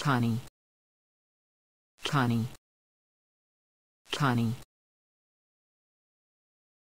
Connie. Connie. Connie.